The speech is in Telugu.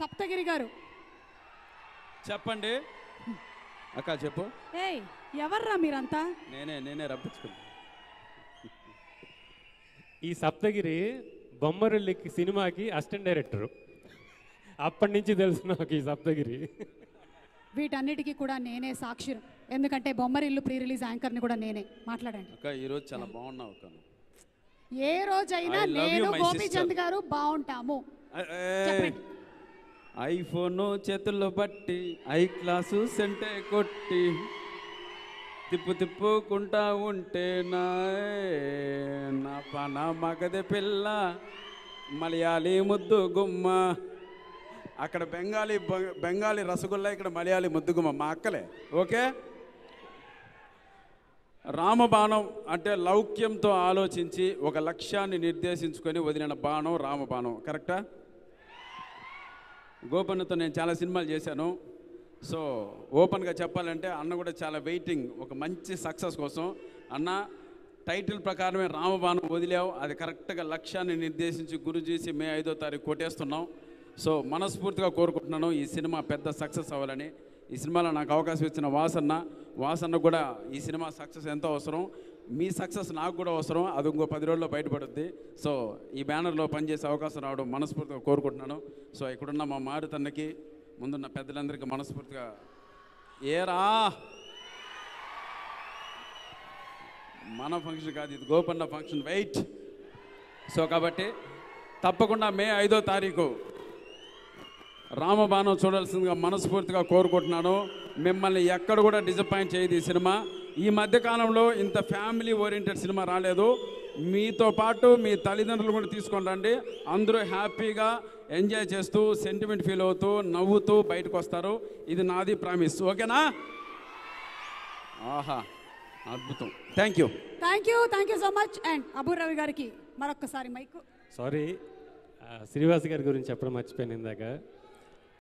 సప్తగిరి గారు. చెప్పండి. అక్క చెప్పు. ఏయ్ ఎవర్రా మీరంతా? నేనే నేనే రప్పించుకున్నా ఈ సప్తగిరి బొమ్మరిల్లికి సినిమాకి అసిస్టెంట్ డైరెక్టరు. అప్పటి నుంచి తెలుసు నాకు ఈ సప్తగిరి. వీటన్నిటికీ కూడా నేనే సాక్షిరం. ఎందుకంటే బొమ్మరిల్లు ప్రీ రిలీజ్ యాంకర్ని కూడా నేనే. మాట్లాడండి. అక్క ఈరోజు చాలా బాగున్నావు అక్క. ఏ రోజైనా నేను గోపీచంద్. గారు బాగుంటాము. ఏ, ఐఫోను చేతుల్లో బట్టి ఐ క్లాసు సెంటే కొట్టి తిప్పు తిప్పుకుంటా ఉంటే నా నా పన మగది పిల్ల మలయాళీ ముద్దు గుమ్మ. అక్కడ బెంగాలీ బెంగాలీ రసగుల్లా ఇక్కడ మలయాళీ ముద్దుగుమ్మ మా అక్కలే ఓకే? రామబాణం అంటే లౌక్యంతో ఆలోచించి ఒక లక్ష్యాన్ని నిర్దేశించుకొని వదిలిన బాణం రామబాణం కరెక్టా? గోపన్నతో నేను చాలా సినిమాలు చేశాను. సో ఓపెన్గా చెప్పాలంటే అన్న కూడా చాలా వెయిటింగ్ ఒక మంచి సక్సెస్ కోసం. అన్న టైటిల్ ప్రకారమే రామబాణం వదిలావు. అది కరెక్ట్గా లక్ష్యాన్ని నిర్దేశించి గురి చేసి మే ఐదో తారీఖు కొట్టేస్తున్నాం సో మనస్ఫూర్తిగా కోరుకుంటున్నాను ఈ సినిమా పెద్ద సక్సెస్ అవ్వాలని. ఈ సినిమాలో నాకు అవకాశం ఇచ్చిన వాసన్న వాసన్న కూడా ఈ సినిమా సక్సెస్ ఎంతో అవసరం. మీ సక్సెస్ నాకు కూడా అవసరం అది ఇంకో పది రోజుల్లో బయటపడుద్ది. సో ఈ బ్యానర్లో పనిచేసే అవకాశం రావడం మనస్ఫూర్తిగా కోరుకుంటున్నాను. సో ఇక్కడున్న మా మారుతన్నకి ముందున్న పెద్దలందరికీ మనస్ఫూర్తిగా ఏరా! మన ఫంక్షన్ కాదు ఇది గోపన్న ఫంక్షన్ వెయిట్ సో కాబట్టి తప్పకుండా మే ఐదో తారీఖు రామబాణం చూడాల్సిందిగా మనస్ఫూర్తిగా కోరుకుంటున్నాను. మిమ్మల్ని ఎక్కడ కూడా డిసప్పాయింట్ చేయదు ఈ సినిమా. ఈ మధ్యకాలంలో ఇంత ఫ్యామిలీ ఓరియంటెడ్ సినిమా రాలేదు. మీతో పాటు మీ తల్లిదండ్రులు కూడా తీసుకొని రండి. అందరూ హ్యాపీగా ఎంజాయ్ చేస్తూ సెంటిమెంట్ ఫీల్ అవుతూ నవ్వుతూ బయటకు వస్తారు. ఇది నాది ప్రామిస్ ఓకేనా? ఆహా అద్భుతం. Thank you thank you thank you so much and Abu Ravi గారికి మరొక్కసారి మైకు. సారీ శ్రీనివాస్ గారి గురించి చెప్పడం మర్చిపోయాను ఇందాక.